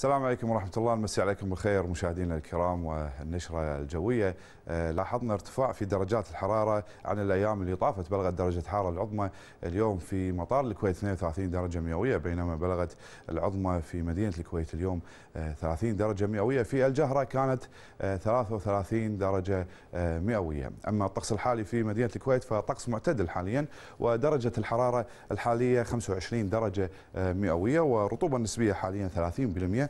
السلام عليكم ورحمة الله. نمسي عليكم بالخير مشاهدينا الكرام والنشرة الجوية. آه، لاحظنا ارتفاع في درجات الحرارة عن الأيام اللي طافت بلغت درجة الحرارة العظمى اليوم في مطار الكويت 32 درجة مئوية بينما بلغت العظمى في مدينة الكويت اليوم 30 آه، درجة مئوية. في الجهرة كانت 33 آه، درجة مئوية. أما الطقس الحالي في مدينة الكويت فطقس معتدل حاليا ودرجة الحرارة الحالية 25 درجة مئوية والرطوبة النسبية حاليا 30%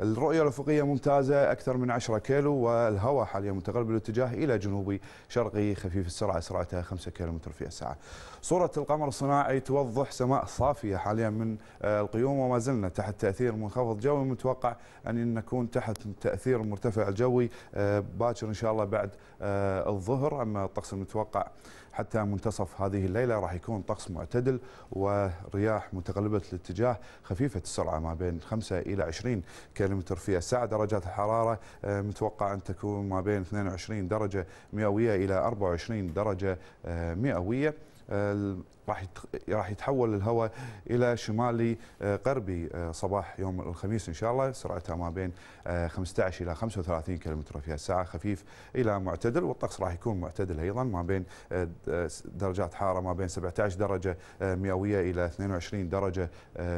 الرؤية الأفقية ممتازة أكثر من 10 كيلو والهواء حاليا متقلب الاتجاه إلى جنوبي شرقي خفيف السرعة سرعته 5 كيلومتر في الساعة. صورة القمر الصناعي توضح سماء صافية حاليا من القيوم وما زلنا تحت تأثير منخفض جوي متوقع أن نكون تحت تأثير المرتفع الجوي. آه، باكر إن شاء الله بعد آه، الظهر أما الطقس المتوقع حتى منتصف هذه الليلة راح يكون طقس معتدل ورياح متقلبة الاتجاه خفيفة السرعة ما بين 5 إلى 20 كيلومتر في الساعة درجات الحرارة آه، متوقع أن تكون ما بين 22 درجة مئوية إلى 24 درجة آه، مئوية. راح راح يتحول الهواء إلى شمالي آه، غربي آه، صباح يوم الخميس إن شاء الله. سرعتها ما بين 15 آه، إلى 35 كم في الساعة خفيف إلى معتدل والطقس راح يكون معتدل أيضا ما بين درجات حرارة ما بين 17 درجة مئوية إلى 22 درجة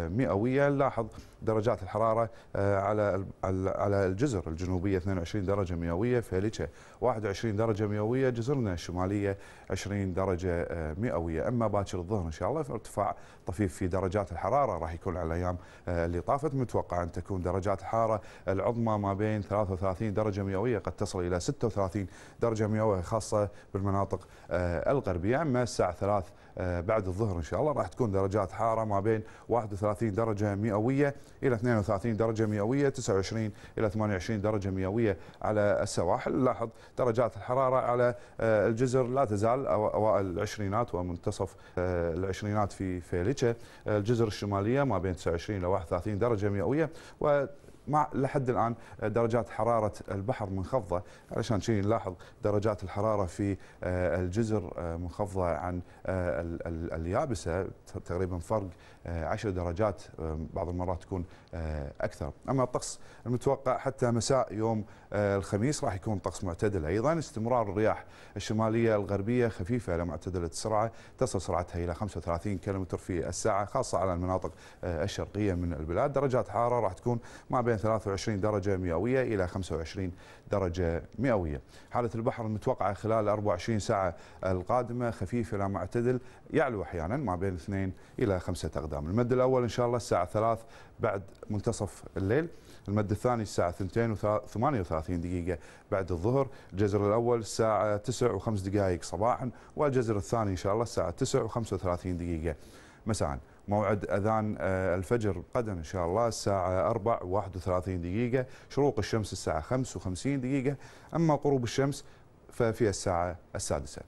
مئوية. نلاحظ درجات الحرارة على على الجزر الجنوبية 22 درجة مئوية فيليتشا 21 درجة مئوية جزرنا الشمالية 20 درجة مئوية. أما باكر الظهر إن شاء الله في ارتفاع طفيف في درجات الحرارة راح يكون على الأيام آه، اللي طافت. متوقع أن تكون درجات الحرارة العظمى ما بين 33 درجة مئوية قد تصل إلى 36 درجة مئوية خاصة بالمناطق آه، الغربية. أما الساعة 3 آه، بعد الظهر إن شاء الله راح تكون درجات حرارة ما بين 31 درجة مئوية إلى 32 درجة مئوية 29 إلى 28 درجة مئوية على السواحل. لاحظ درجات الحرارة على الجزر لا تزال أوائل العشرينات ومنتصف العشرينات في فيليتشا الجزر الشمالية ما بين 29 إلى 31 درجة مئوية و مع لحد الآن درجات حرارة البحر منخفضة علشان شيء نلاحظ درجات الحرارة في آه، الجزر آه، منخفضة عن آه، اليابسة تقريبا فرق 10 درجات بعض المرات تكون أكثر. أما الطقس المتوقع حتى مساء يوم الخميس راح يكون طقس معتدل. أيضا استمرار الرياح الشمالية الغربية خفيفة إلى معتدله السرعة تصل سرعتها إلى 35 كم في الساعة خاصة على المناطق الشرقية من البلاد. درجات حرارة راح تكون ما بين 23 درجة مئوية إلى 25 درجة مئوية. حالة البحر المتوقعة خلال 24 ساعة القادمة خفيف إلى معتدل يعلو أحيانا ما بين 2 إلى 5 أقدام. المد الأول إن شاء الله الساعة 3 بعد منتصف الليل. المد الثاني الساعة 2 و38 دقيقة بعد الظهر. الجزر الأول الساعة 9 و5 دقائق صباحا والجزر الثاني إن شاء الله الساعة 9 و35 دقيقة مساء. موعد أذان آه، الفجر غدا إن شاء الله الساعة 4 و31 دقيقة شروق الشمس الساعة 55 دقيقة أما غروب الشمس ففي الساعة السادسة.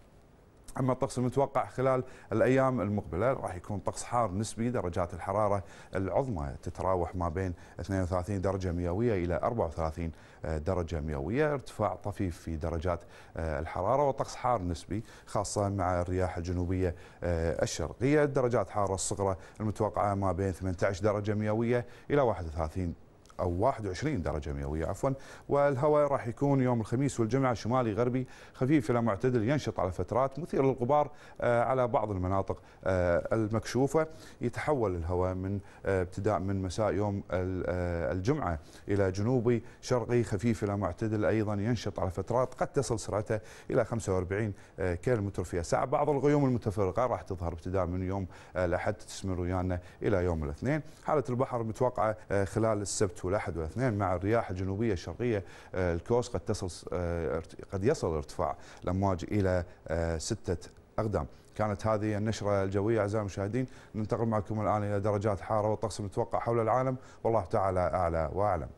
أما الطقس المتوقع خلال الأيام المقبلة راح يكون طقس حار نسبي درجات الحرارة العظمى تتراوح ما بين 32 درجة مئوية إلى 34 درجة مئوية ارتفاع طفيف في درجات آه، الحرارة وطقس حار نسبي خاصة مع الرياح الجنوبية آه، الشرقية. درجات حراره الصغرى المتوقعة ما بين 18 درجة مئوية إلى 31 أو 21 درجة مئوية عفوا. والهواء راح يكون يوم الخميس والجمعة شمالي غربي خفيف إلى معتدل ينشط على فترات مثير للغبار آه، على بعض المناطق آه، المكشوفة. يتحول الهواء من آه، ابتداء من مساء يوم الجمعة إلى جنوبي شرقي خفيف إلى معتدل أيضا ينشط على فترات قد تصل سرعته إلى 45 كيلومتر في الساعة. بعض الغيوم المتفرقة راح تظهر ابتداء من يوم الأحد تستمر ويانا إلى يوم الاثنين. حالة البحر متوقعة خلال السبت والاحد والاثنين مع الرياح الجنوبية الشرقية آه، الكوس قد تصل آه، قد يصل ارتفاع الأمواج إلى آه، ستة أقدام. كانت هذه النشرة الجوية أعزائي المشاهدين ننتقل معكم الآن إلى درجات حارة والطقس المتوقع حول العالم. والله تعالى أعلى وأعلم.